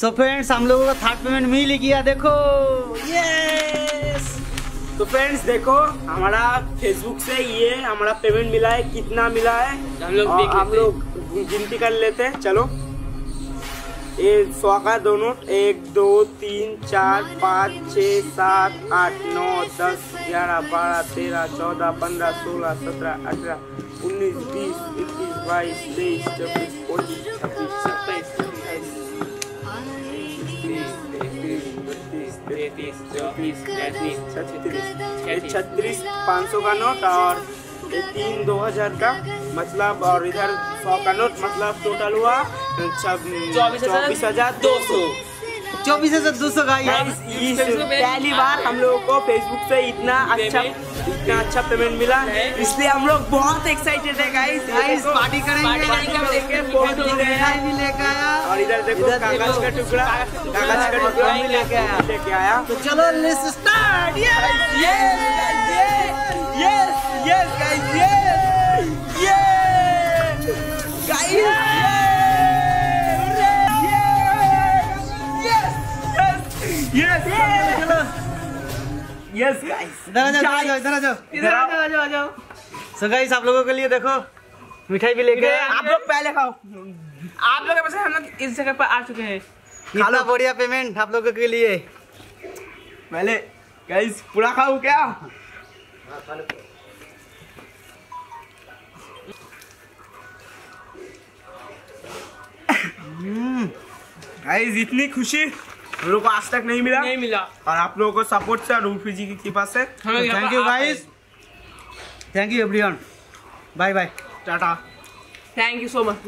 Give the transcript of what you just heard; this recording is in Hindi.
सो फ्रेंड्स हम लोगों का थर्ड पेमेंट मिल ही गया देखो। यस तो फ्रेंड्स देखो हमारा फेसबुक से ये हमारा पेमेंट मिला है कितना मिला है? हम लोग देख हम लोग गिनती कर लेते हैं चलो। ये सौ का दोनों एक दो तीन चार पाँच छः सात आठ नौ दस ग्यारह बारह तेरह चौदह पंद्रह सोलह सत्रह अठारह उन्नीस बीस इक्कीस बाईस तेईस चौबीस पच्चीस छब्बीस सत्ताईस छत्तीस पाँच सौ का नोट और तीन दो हज़ार का मतलब और इधर सौ का नोट मतलब टोटल हुआ चौबीस हज़ार दो सौ चौबीस हज़ार दो सौ का पहली बार हम लोगों को फेसबुक से इतना अच्छा इतना अच्छा पेमेंट मिला है। इसलिए हम लोग बहुत एक्साइटेड है गाइस गाइस पार्टी करेंगे इधर देखो कागज़ का टुकड़ा कागज़ का टुकड़ा भी लेके आया। लेके आया। तो चलो let's start guys yes yes guys yes yes guys. इधर आ जाओ इधर आ जाओ इधर आ जाओ आ जाओ सो गाइस आप लोगों के लिए देखो मिठाई भी लेके आप लोग पहले खाओ। आप लोग वैसे हम लोग इस जगह पर आ चुके हैं। इतना बढ़िया पेमेंट आप लोगों के लिए। पहले गाइस पूरा खाओ क्या? गाइस इतनी खुशी। हम लोग को आज तक नहीं मिला। नहीं मिला। और आप लोगों को सपोर्ट से रूफी जी की कृपा से। Thank you guys thank you everyone bye bye Tata thank you so much